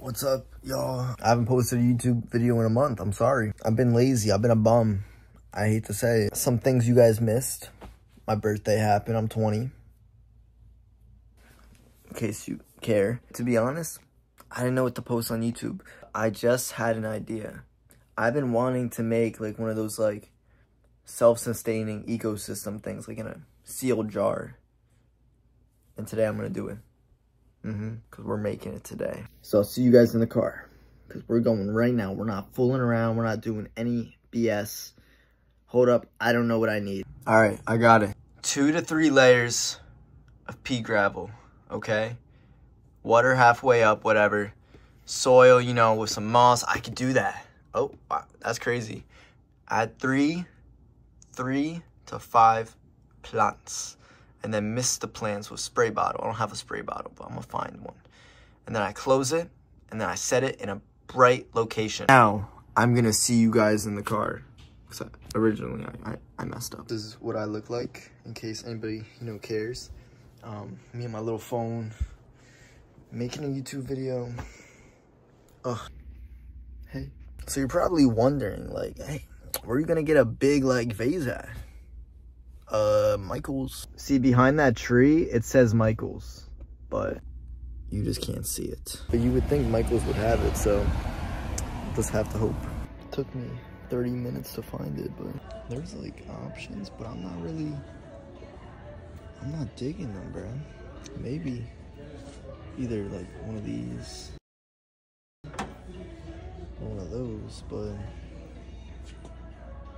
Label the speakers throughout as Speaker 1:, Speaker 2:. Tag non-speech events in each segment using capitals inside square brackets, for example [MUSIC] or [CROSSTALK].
Speaker 1: What's up, y'all? I haven't posted a YouTube video in a month. I'm sorry. I've been lazy. I've been a bum. I hate to say it. Some things you guys missed. My birthday happened. I'm 20. In case you care. To be honest, I didn't know what to post on YouTube. I just had an idea. I've been wanting to make like one of those like self-sustaining ecosystem things like in a sealed jar. And today I'm going to do it. Mm-hmm. Because we're making it today. So I'll see you guys in the car. Because we're going right now. We're not fooling around. We're not doing any BS. Hold up. I don't know what I need. All right. I got it. Two to three layers of pea gravel. Okay? Water halfway up, whatever. Soil, you know, with some moss. I could do that. Oh, wow. That's crazy. Add three, three to five plants and then mist the plants with spray bottle. I don't have a spray bottle, but I'm gonna find one. And then I close it, and then I set it in a bright location. Now, I'm gonna see you guys in the car. Cause I, originally, I, I, I, messed up. This is what I look like, in case anybody, you know, cares. Um, me and my little phone, making a YouTube video. Ugh. Hey. So you're probably wondering, like, hey, where are you gonna get a big, like, vase at? Uh michael's. See behind that tree it says michael's but you just can't see it. But you would think michael's would have it so just have to hope. It took me 30 minutes to find it but there's like options but i'm not really i'm not digging them bro maybe either like one of these one of those but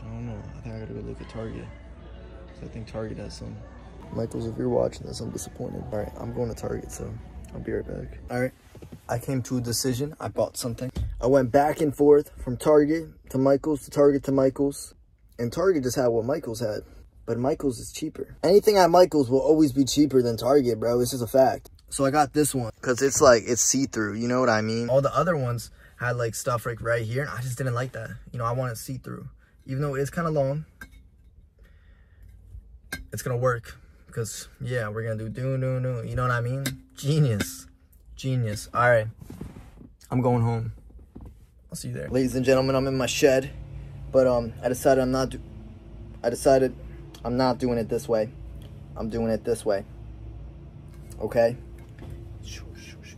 Speaker 1: i don't know. I think i gotta go look at target I think Target has some. Michaels, if you're watching this, I'm disappointed. All right, I'm going to Target, so I'll be right back. All right, I came to a decision. I bought something. I went back and forth from Target to Michaels to Target to Michaels. And Target just had what Michaels had. But Michaels is cheaper. Anything at Michaels will always be cheaper than Target, bro. It's just a fact. So I got this one because it's like, it's see-through. You know what I mean? All the other ones had like stuff like right here. And I just didn't like that. You know, I wanted see-through. Even though it's kind of long it's gonna work. Because yeah we're gonna do do do do you know what i mean? Genius. Genius. All right. I'm going home. I'll see you there. Ladies and gentlemen i'm in my shed but um i decided i'm not i decided i'm not doing it this way. I'm doing it this way. Okay?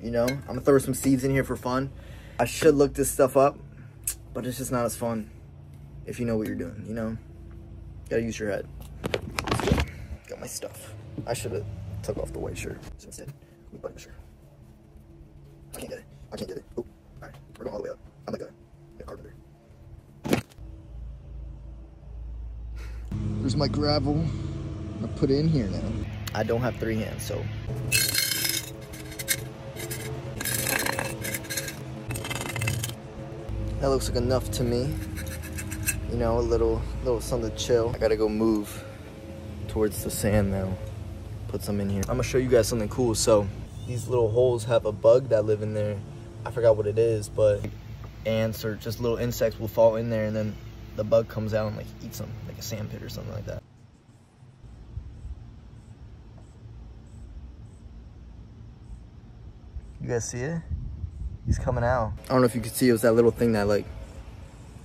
Speaker 1: You know i'm gonna throw some seeds in here for fun. I should look this stuff up but it's just not as fun if you know what you're doing you know? Gotta use your head got my stuff. I should have took off the white shirt. So instead, we button shirt. I can't get it. I can't get it. Oh, all right. We're going all the way up. I'm like a, a carpenter. There's my gravel. I'm put it in here now. I don't have three hands, so. That looks like enough to me. You know, a little, little something to chill. I gotta go move towards the sand now. Put some in here. I'm gonna show you guys something cool. So these little holes have a bug that live in there. I forgot what it is, but ants or just little insects will fall in there and then the bug comes out and like eats them, like a sand pit or something like that. You guys see it? He's coming out. I don't know if you could see, it was that little thing that like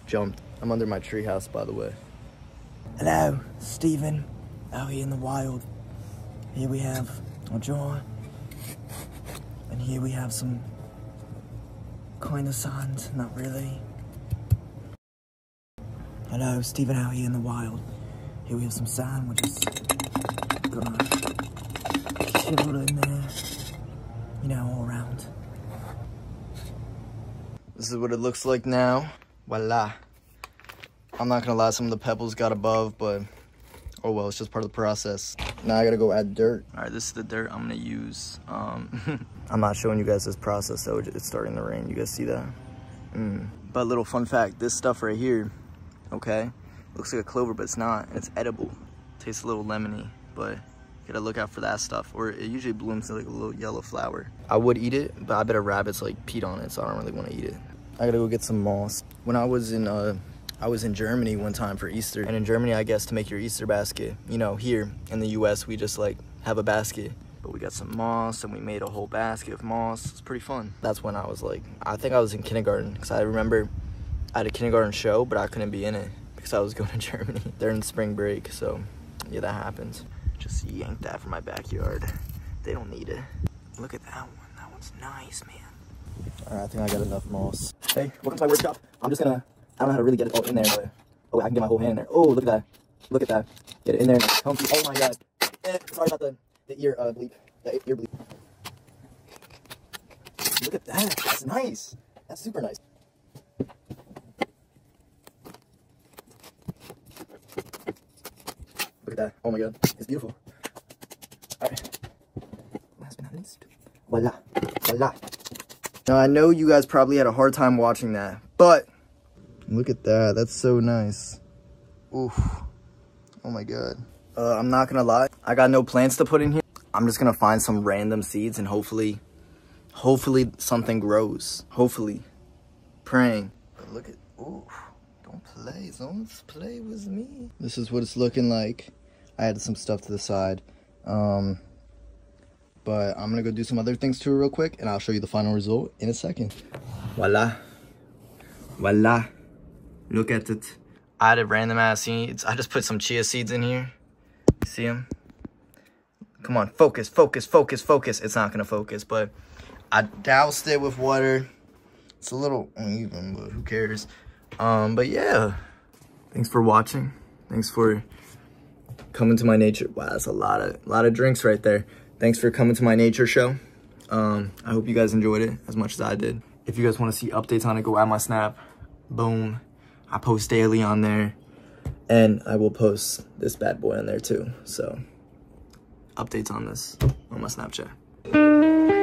Speaker 1: jumped. I'm under my treehouse, by the way. Hello, Steven out here in the wild. Here we have a jaw. And here we have some kind of sand, not really. Hello, Steven out here in the wild. Here we have some sand, we're just gonna shivel in there, you know, all around. This is what it looks like now. Voila. I'm not gonna lie, some of the pebbles got above, but oh well, it's just part of the process. Now I gotta go add dirt. All right, this is the dirt I'm gonna use. Um, [LAUGHS] I'm not showing you guys this process though, it's starting to rain. You guys see that? Mm. But a little fun fact, this stuff right here, okay, looks like a clover, but it's not. It's edible. Tastes a little lemony, but gotta look out for that stuff. Or it usually blooms like a little yellow flower. I would eat it, but I bet a rabbit's like peed on it, so I don't really wanna eat it. I gotta go get some moss. When I was in uh, I was in Germany one time for Easter. And in Germany, I guess to make your Easter basket, you know, here in the US, we just like have a basket. But we got some moss and we made a whole basket of moss. It's pretty fun. That's when I was like, I think I was in kindergarten because I remember I had a kindergarten show, but I couldn't be in it because I was going to [LAUGHS] Germany during spring break. So yeah, that happens. Just yanked that from my backyard. They don't need it. Look at that one. That one's nice, man. All right, I think I got enough moss. Hey, welcome to my workshop. I'm just gonna, I don't know how to really get it all in there, but, oh, I can get my whole hand in there. Oh, look at that. Look at that. Get it in there. Comfy. Oh my God. Eh, sorry about the, the ear uh, bleep. The ear bleep. Look at that. That's nice. That's super nice. Look at that. Oh my God. It's beautiful. All right. Last but not least. Voila. Voila. Now, I know you guys probably had a hard time watching that, but look at that. That's so nice. Oof. Oh my God. Uh, I'm not gonna lie. I got no plants to put in here. I'm just gonna find some random seeds and hopefully, hopefully something grows. Hopefully. Praying. But look at, ooh, don't play. Don't play with me. This is what it's looking like. I added some stuff to the side. Um, but I'm gonna go do some other things to it real quick and I'll show you the final result in a second. Voila. Voila. Look at it. I added random ass seeds. I just put some chia seeds in here. See them? Come on, focus, focus, focus, focus. It's not gonna focus, but I doused it with water. It's a little uneven, but who cares? Um, but yeah. Thanks for watching. Thanks for coming to my nature. Wow, that's a lot of a lot of drinks right there. Thanks for coming to my nature show. Um, I hope you guys enjoyed it as much as I did. If you guys want to see updates on it, go add my snap. Boom. I post daily on there. And I will post this bad boy on there too. So, updates on this on my Snapchat.